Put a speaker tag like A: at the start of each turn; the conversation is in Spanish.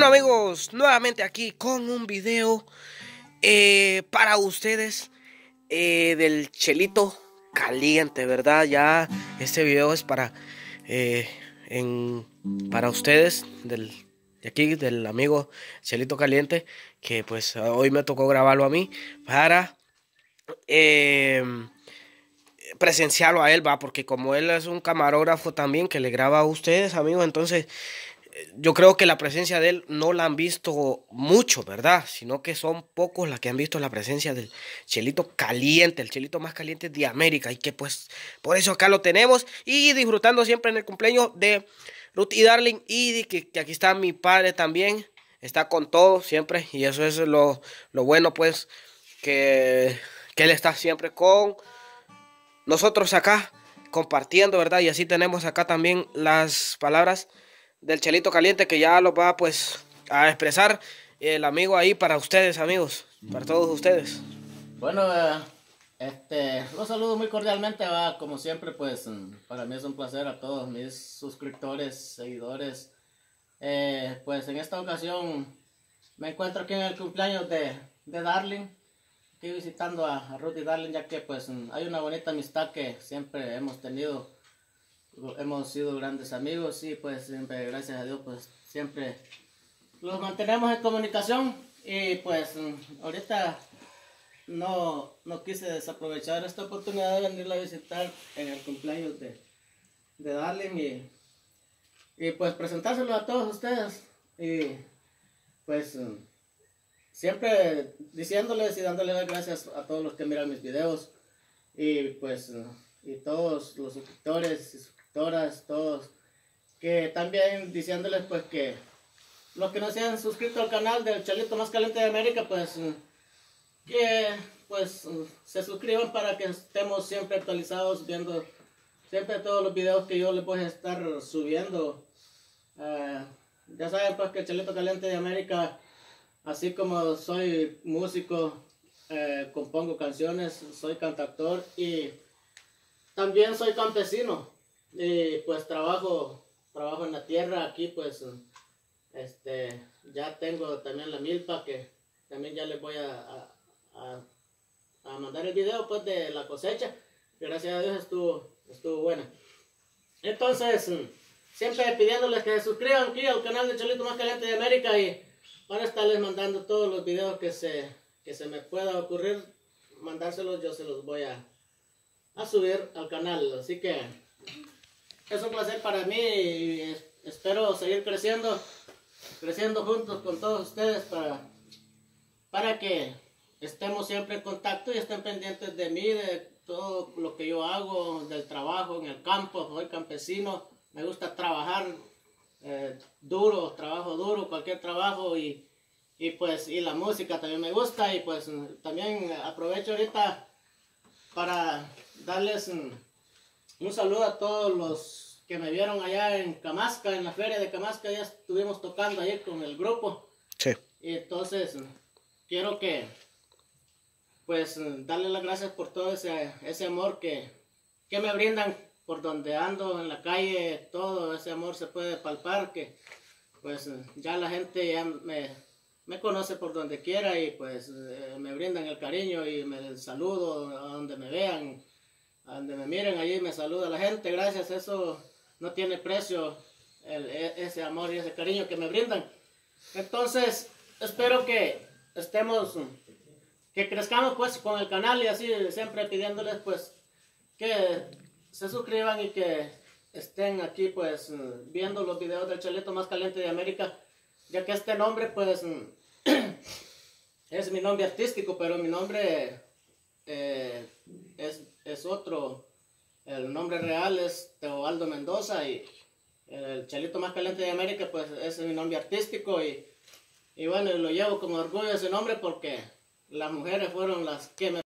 A: Bueno amigos, nuevamente aquí con un video eh, para ustedes eh, del chelito caliente, ¿verdad? Ya este video es para, eh, en, para ustedes del, de aquí, del amigo chelito caliente, que pues hoy me tocó grabarlo a mí para presenciarlo a él, va, porque como él es un camarógrafo también que le graba a ustedes, amigos, entonces yo creo que la presencia de él no la han visto mucho, ¿verdad? Sino que son pocos las que han visto la presencia del chelito caliente, el chelito más caliente de América. Y que pues por eso acá lo tenemos y disfrutando siempre en el cumpleaños de Ruth y Darling. Y que, aquí está mi padre también, está con todo siempre. Y eso es lo, lo bueno pues que, que él está siempre con nosotros acá compartiendo, ¿verdad? Y así tenemos acá también las palabras del Chelito Caliente que ya lo va pues a expresar el amigo ahí para ustedes, amigos, para todos ustedes.
B: Bueno, eh, este, los saludo muy cordialmente, va, como siempre, pues para mí es un placer a todos mis suscriptores, seguidores. Eh, pues en esta ocasión me encuentro aquí en el cumpleaños de, de Darling, aquí visitando a, a Ruth y Darling, ya que pues hay una bonita amistad que siempre hemos tenido hemos sido grandes amigos y pues siempre, gracias a Dios, pues siempre los mantenemos en comunicación y pues ahorita no, no quise desaprovechar esta oportunidad de venirla a visitar en el cumpleaños de, de Darling y, y pues presentárselo a todos ustedes y pues siempre diciéndoles y dándoles las gracias a todos los que miran mis videos y pues y todos los suscriptores y todas, todos, que también diciéndoles pues que los que no se han suscrito al canal del Chalito Más Caliente de América, pues que pues se suscriban para que estemos siempre actualizados, viendo siempre todos los videos que yo les voy a estar subiendo. Ah, ya saben pues que el Chalito Caliente de América, así como soy músico, eh, compongo canciones, soy cantautor y también soy campesino. Y pues trabajo, trabajo en la tierra aquí, pues este, ya tengo también la milpa que también ya les voy a, a, a, mandar el video pues de la cosecha. Gracias a Dios estuvo, estuvo buena. Entonces, siempre pidiéndoles que se suscriban aquí al canal de Cholito Más Caliente de América y van a estarles mandando todos los videos que se, que se me pueda ocurrir mandárselos, yo se los voy a, a subir al canal. Así que es un placer para mí y espero seguir creciendo, creciendo juntos con todos ustedes para, para que estemos siempre en contacto y estén pendientes de mí, de todo lo que yo hago, del trabajo en el campo, soy campesino, me gusta trabajar eh, duro, trabajo duro, cualquier trabajo y, y pues y la música también me gusta y pues también aprovecho ahorita para darles un saludo a todos los que me vieron allá en Camasca, en la feria de Camasca, ya estuvimos tocando ayer con el grupo.
A: Sí.
B: Y entonces, quiero que, pues, darle las gracias por todo ese, ese amor que, que me brindan por donde ando en la calle, todo ese amor se puede palpar, que pues ya la gente ya me, me conoce por donde quiera y pues eh, me brindan el cariño y me saludo a donde me vean donde me miren allí me saluda la gente, gracias, eso no tiene precio, e, ese amor y ese cariño que me brindan. Entonces, espero que estemos, que crezcamos pues con el canal y así siempre pidiéndoles pues que se suscriban y que estén aquí pues viendo los videos del chelito más caliente de América, ya que este nombre pues es mi nombre artístico, pero mi nombre eh, es es otro. El nombre real es Teobaldo Mendoza y el chalito más caliente de América, pues es mi nombre artístico y, y bueno, lo llevo con orgullo ese nombre porque las mujeres fueron las que me